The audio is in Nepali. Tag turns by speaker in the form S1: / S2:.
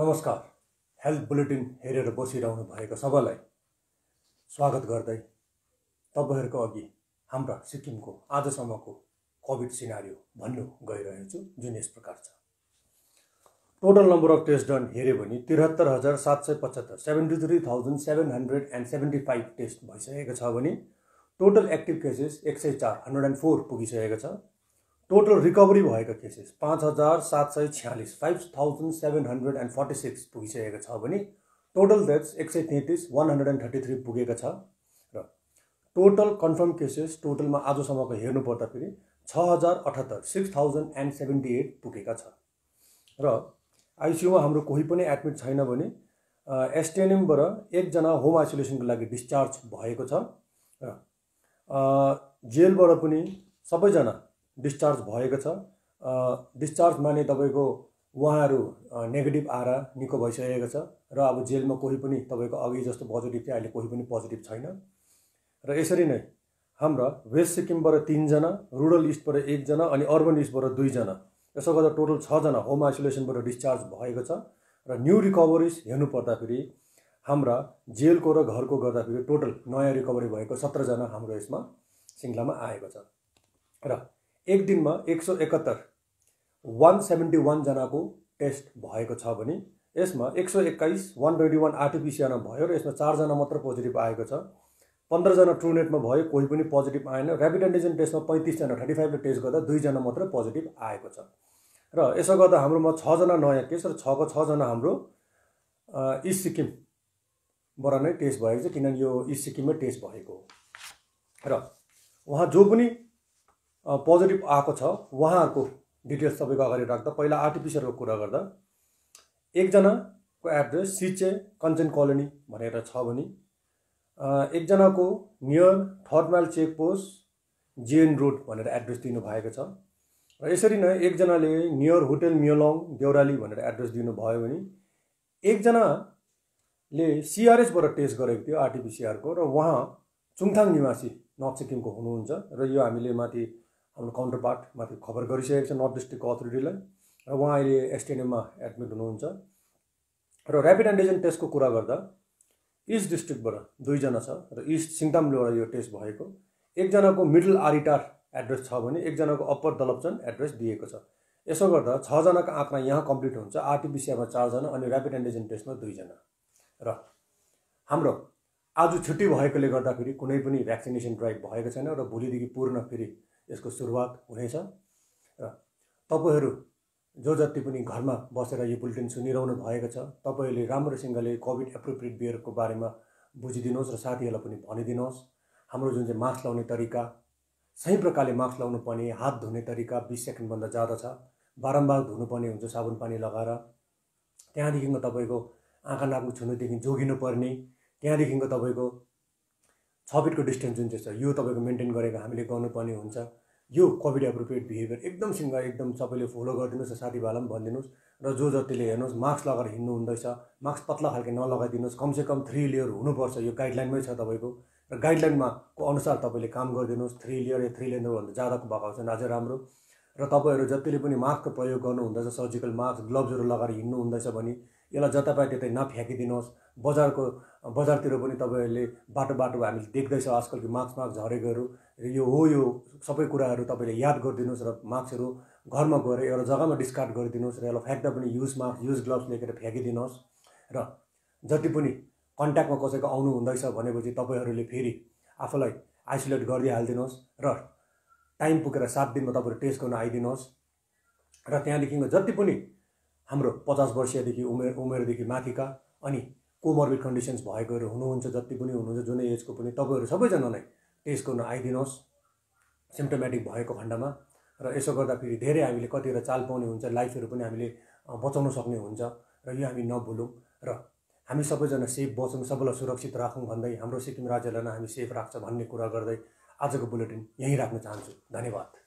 S1: नमस्कार। हेल्थ बुलेटिन हेरेर बसिरहनु भएको सबैलाई स्वागत गर्दै तपाईँहरूको अघि हाम्रा सिक्किमको आजसम्मको कोभिड सिनारियो भन्नु गइरहेको छु जुन यस प्रकार छ। Total number of test done हेऱ्यो भने त्रिहत्तर हजार सात सय पचहत्तर seventy three thousand seven hundred and seventy five test भइसकेको छ भने टोटल एक्टिभ केसेस एक सय चार हन्ड्रेड एन्ड फोर पुगिसकेको छ। टोटल रिकभरी भएका केसेस पाँच हजार सात सय छ्यालिस five thousand seven hundred and forty six पुगिसकेको छ भने टोटल डेथ्स एक सय तेत्तिस one hundred and thirty three पुगेको छ र टोटल कन्फर्म केसेस टोटलमा आजसम्मको हेर्नु पर्दाखेरि छ हजार अठहत्तर six thousand and seventy eight पुगेका छ र आइसियुमा हाम्रो कोही पनि एडमिट छैन भने एसटिएनएमबाट एकजना होम आइसोलेसनको लागि डिस्चार्ज भएको छ र जेलबाट पनि सबैजना डिस्चार्ज भएको छ। डिस्चार्ज माने तपाईँको उहाँहरू नेगेटिभ आएर निको भइसकेको छ र अब जेलमा कोही पनि तपाईँको अघि जस्तो पोजिटिभ थियो अहिले कोही पनि पोजिटिभ छैन। र यसरी नै हाम्रा वेस्ट सिक्किमबाट तिनजना रुरल इस्टबाट एकजना अनि अर्बन इस्टबाट दुईजना यसो गर्दा टोटल छजना होम आइसोलेसनबाट डिस्चार्ज भएको छ र न्यू रिकभरिज हेर्नु पर्दाखेरि हाम्रा जेलको र घरको गर्दाखेरि टोटल नयाँ रिकभरी भएको सत्रजना हाम्रो यसमा सिङ्लामा आएको छ। र एक दिनमा एक सौ एकहत्तर वान सेभेन्टी वानजनाको टेस्ट भएको छ भने यसमा एक सौ एक्काइस वान ट्वेन्टी वान आरटिपिसिआरमा भयो र यसमा चारजना मात्र पोजिटिभ आएको छ। पन्ध्रजना ट्रुनेटमा भयो कोही पनि पोजिटिभ आएन। ऱ्यापिड एन्टिजेन टेस्टमा पैँतिसजना थर्टी फाइभले टेस्ट गर्दा दुईजना मात्र पोजिटिभ आएको छ। र यसो गर्दा हाम्रोमा छजना नयाँ केस र छको छजना हाम्रो इस्ट सिक्किमबाट नै टेस्ट भएको छ किनभने यो इस्ट सिक्किममै टेस्ट भएको हो। र उहाँ जो पनि पोजिटिभ आएको छ। उहाँहरूको डिटेल्स तपाईँको अगाडि राख्दा पहिला आर्टिफिसियलको कुरा गर्दा। एकजनाको एड्रेस सिचे कञ्चन कोलोनी भनेर छ भने एकजनाको near third mile check post GN road भनेर एड्रेस दिनुभएको छ। र यसरी नै एकजनाले नियर होटेल मियोलङ देउराली भनेर एड्रेस दिनुभयो भने एकजनाले सिआरएसबाट टेस्ट गरेको थियो आरटिपिसिआरको र उहाँ चुङथाङ निवासी नर्थ सिक्किमको हुनुहुन्छ र यो हामीले माथि हाम्रो काउन्टर पार्ट माथि खबर गरिसकेको छ नर्थ डिस्ट्रिक्टको अथोरिटीलाई र उहाँ अहिले एसटिएनएममा एडमिट हुनुहुन्छ। र ऱ्यापिड एन्टिजेन टेस्टको कुरा गर्दा इस्ट डिस्ट्रिक्टबाट दुईजना छ र इस्ट सिङतामबाट यो टेस्ट भएको। एकजनाको मिडल आरिटार एड्रेस छ भने एकजनाको अप्पर दलपचन एड्रेस दिएको छ। यसो गर्दा छजनाको आँकड़ा यहाँ कम्प्लिट हुन्छ आरटिपिसिआरमा चारजना अनि ऱ्यापिड एन्टिजेन टेस्टमा दुईजना। र हाम्रो आज छुट्टी भएकोले गर्दाखेरि कुनै पनि भ्याक्सिनेसन ड्राइभ भएको छैन र भोलिदेखि पूर्ण फेरि यसको सुरुवात हुनेछ र तपाईँहरू जो जति पनि घरमा बसेर यो बुलेटिन सुनिरहनु भएको छ तपाईँहरूले राम्रोसँगले कोभिड एप्रोप्रिएट बियरको बारेमा बुझिदिनुहोस् र साथीहरूलाई पनि भनिदिनुहोस्। हाम्रो जुन चाहिँ मास्क लाउने तरिका सही प्रकारले मास्क लाउनु पर्ने हात धुने तरिका बिस सेकेन्डभन्दा ज्यादा छ। बारम्बार धुनुपर्ने हुन्छ साबुन पानी लगाएर। त्यहाँदेखिको तपाईँको आँखा नाकु छुनुदेखि जोगिनु पर्ने त्यहाँदेखिको तपाईँको छ फिटको डिस्टेन्स जुन चाहिँ छ यो तपाईँको मेन्टेन गरेको हामीले गर्नुपर्ने हुन्छ। यो कोभिड एप्रोप्रिएट बिहेभियर एकदमसँग एकदम सबैले फलो गरिदिनुहोस् र साथीभाइलाई पनि भनिदिनुहोस् र जो जतिले हेर्नुहोस् मास्क लगाएर हिँड्नु हुँदैछ मास्क पत्ला खालको नलगाइदिनुहोस् कमसेकम थ्री लेयर हुनुपर्छ यो गाइडलाइनमै छ तपाईँको र गाइडलाइनमा को अनुसार तपाईँले काम गरिदिनुहोस् थ्री लेयर या थ्री लेयरभन्दा ज्यादाको भएको छ अझै राम्रो र तपाईँहरू जतिले पनि मास्कको प्रयोग गर्नुहुँदैछ सर्जिकल मास्क ग्लोभ्सहरू लगाएर हिँड्नु हुँदैछ भने यसलाई जता पाए त्यतै नफ्याँकिदिनुहोस्। बजारको बजारतिर पनि तपाईँहरूले बाटो बाटो हामीले देख्दैछ आजकल कि मास्क मास्क झरेकोहरू यो हो यो सबै कुराहरू तपाईँले याद गरिदिनुहोस् र मास्कहरू घरमा गएर एउटा जग्गामा डिस्कार्ड गरिदिनुहोस् र यसलाई फ्याँक्दा पनि युज मास्क युज ग्लोभ्स लेखेर फ्याँकिदिनुहोस्। र जति पनि कन्ट्याक्टमा कसैको आउनु हुँदैछ भनेपछि तपाईँहरूले फेरि आफूलाई आइसोलेट गरिदिइहालिदिनुहोस् र टाइम पुगेर सात दिनमा तपाईँहरू टेस्ट गर्न आइदिनुहोस्। र त्यहाँदेखिको जति पनि हाम्रो पचास वर्षीयदेखि उमेर उमेरदेखि माथिका अनि कोमर्बिड कन्डिसन्स भएकोहरू हुनुहुन्छ जति पनि हुनुहुन्छ जुनै एजको पनि तपाईँहरू सबैजनालाई टेस्ट गर्न आइदिनुहोस्। सिम्टोमेटिक भएको खण्डमा र यसो गर्दाखेरि धेरै हामीले कतिवटा चाल पाउने हुन्छ लाइफहरू पनि हामीले बचाउन सक्ने हुन्छ र यो हामी नभुलौँ र हामी सबैजना सेफ बचौँ सबैलाई सुरक्षित राखौँ भन्दै हाम्रो सिक्किम राज्यलाई नै हामी सेफ राख्छ भन्ने कुरा गर्दै आजको बुलेटिन यहीँ राख्न चाहन्छु। धन्यवाद।